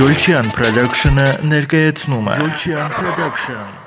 Յոլչյան Production-ը ներկայացնում է Յոլչյան Production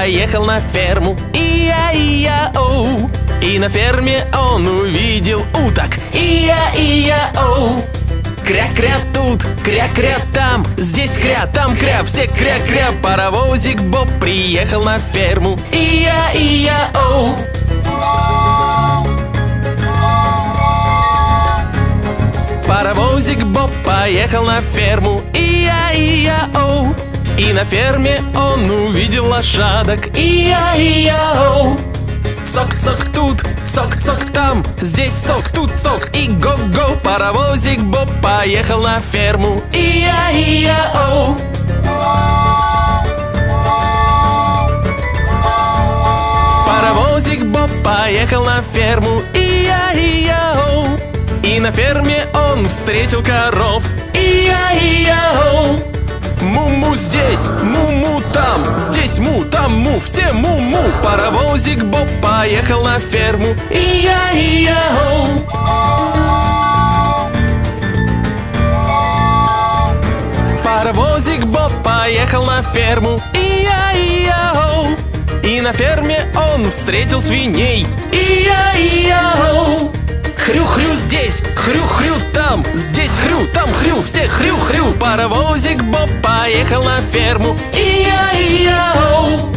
Поехал на ферму. Ия-ия-оу И на ферме он увидел уток. Ия-ия-оу Кря-кря тут, кря-кря там. Здесь кря, там кря, все кря-кря. Паровозик Боб приехал на ферму. Ия-ия-оу Паровозик Боб поехал на ферму. Ия-ия-оу И на ферме он увидел лошадок. Ия-ия-оу Цок-цок тут, цок-цок там. Здесь цок, тут цок. И го-го Паровозик Боб поехал на ферму. Ия-ия-оу Паровозик Боб поехал на ферму. Ия-ия-оу И на ферме он встретил коров. Ия-ия-оу Му-му здесь, му-му там Здесь му, там му, все му-му. Паровозик Боб поехал на ферму. Ия-ия-оу Паровозик Боб поехал на ферму. Ия-ия-оу И на ферме он встретил свиней. Ия-ия-оу Хрю-хрю здесь, хрю-хрю там. Здесь хрю, там хрю, все хрю-хрю Паровозик Боб поехал на ферму. Ия-ия-оу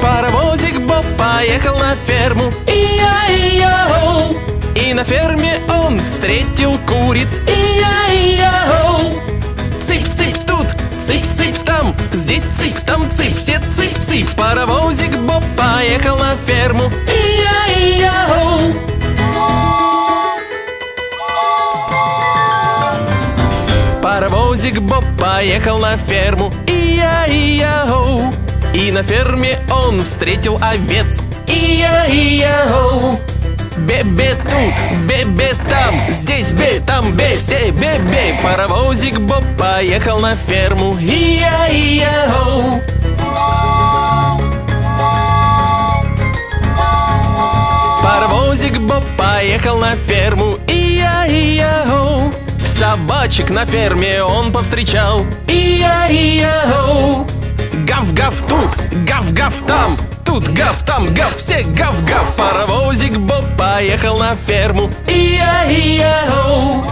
Паровозик Боб поехал на ферму. Ия-ия-оу И на ферме он встретил куриц. Ия-ия-оу Цып-цып поехал на ферму. Ия-ия-оу Паровозик Боб поехал на ферму. Ия-ия-оу И на ферме он встретил овец. Ия-ия-оу Бе-бе тут, бе-бе там Здесь бе, там бе, все бе-бе. Паровозик Боб поехал на ферму. Ия-ия-оу Паровозик Боб поехал на ферму Ия-ия-оу Собачек на ферме он повстречал Ия-ия-оу Гав-гав тут, гав-гав там Тут гав, там гав, все гав-гав. Паровозик Боб поехал на ферму Ия-ия-оу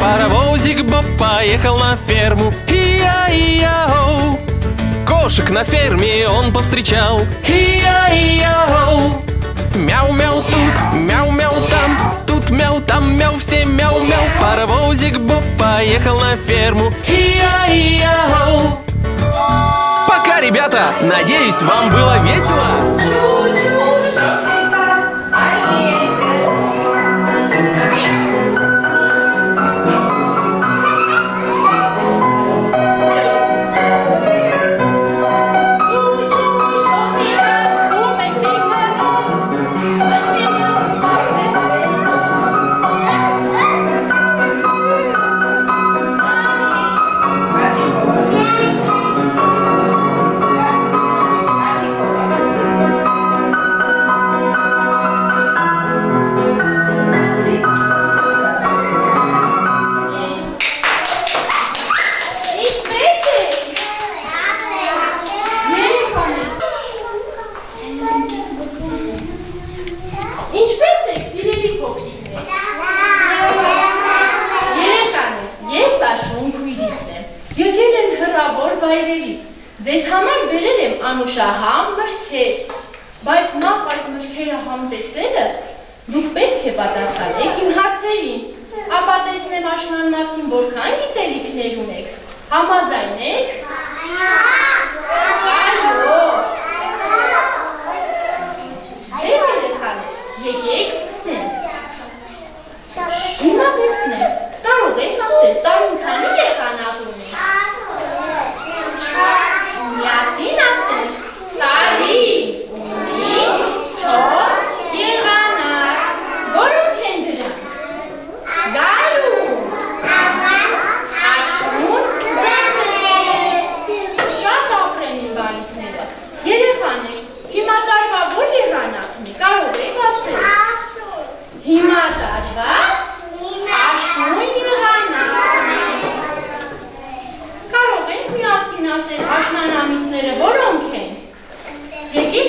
Паровозик Боб поехал на ферму Ия-ия-оу Кошек на ферме он повстречал. Ия-ия-оу Мяу-мяу тут, мяу-мяу там. Тут мяу, там мяу, все мяу-мяу Паровозик Боб поехал на ферму. Ия-ия-оу Пока, ребята! Надеюсь, вам было весело! Big X. ¿De qué?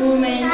woman.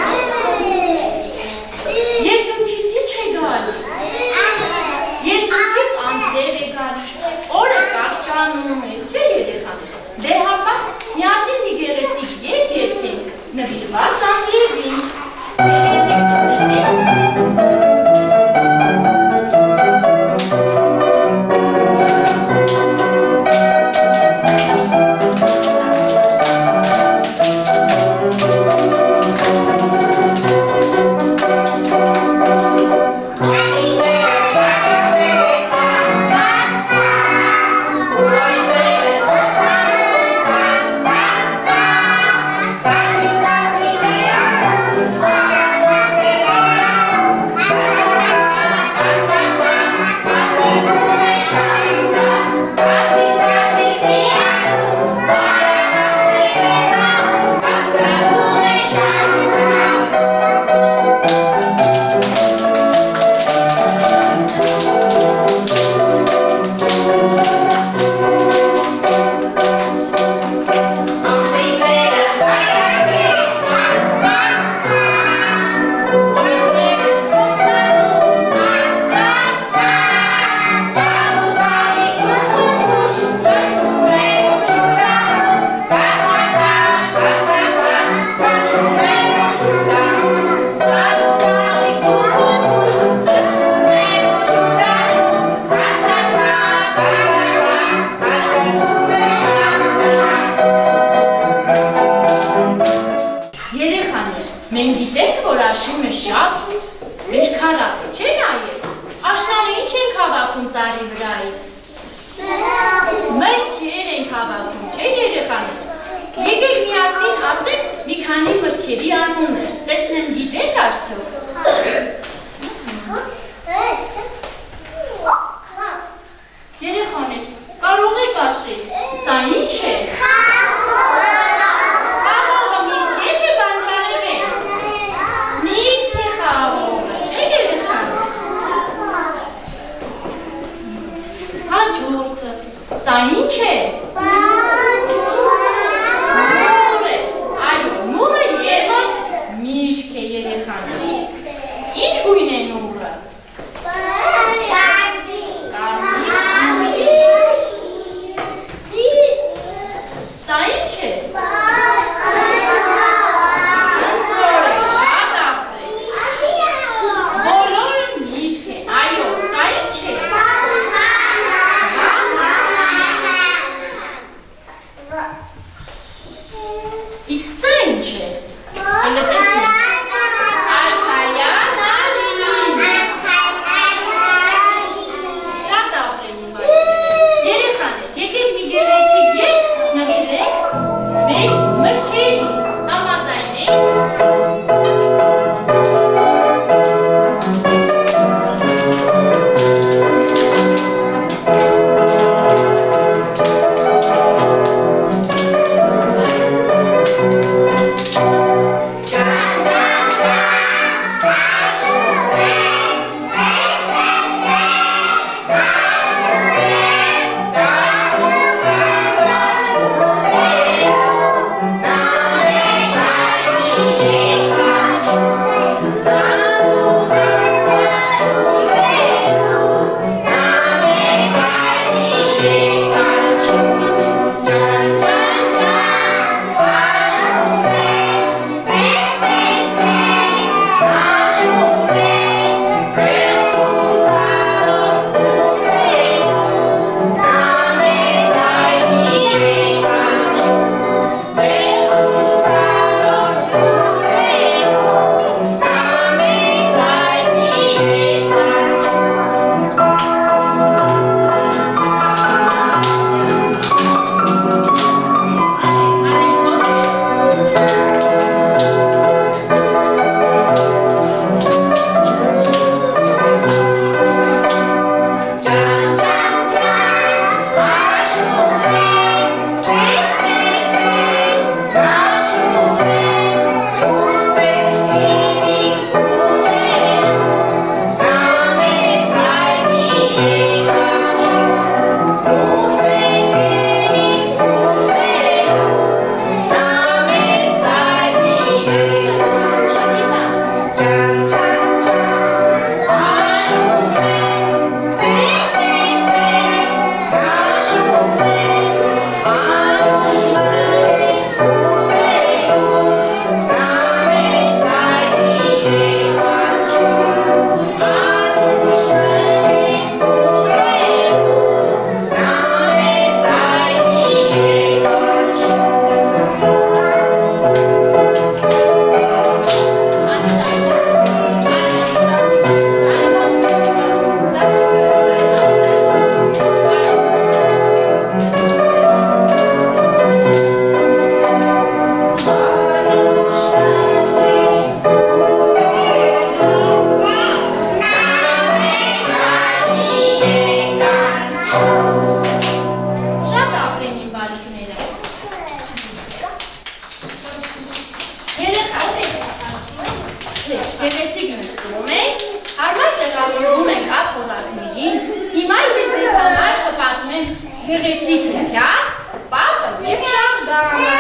Գեղեցիկ լքյակ, հա? պապս և շարդանը։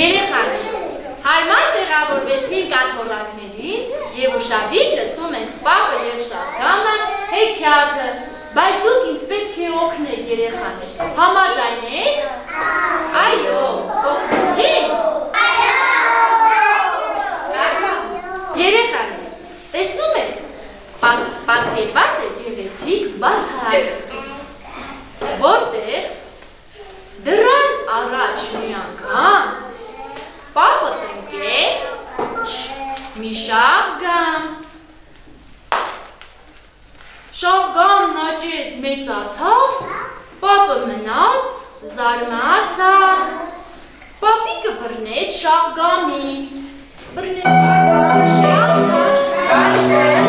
Երեխաներ, հարմար տեղավորվեցին կաթոլակներին և ուշադիր լսում են պապը և շարդանը հեքյակը, բայց դուք ինձ պետք է օգնեք երեխաներ, համաձայնեք Վիշապ գամ Շողգան նոճից մեծացավ, պապը մնաց, զարմացած, պապիկը բրնեց շաղգամից, բրնեց շաղգամից, շաղգամից,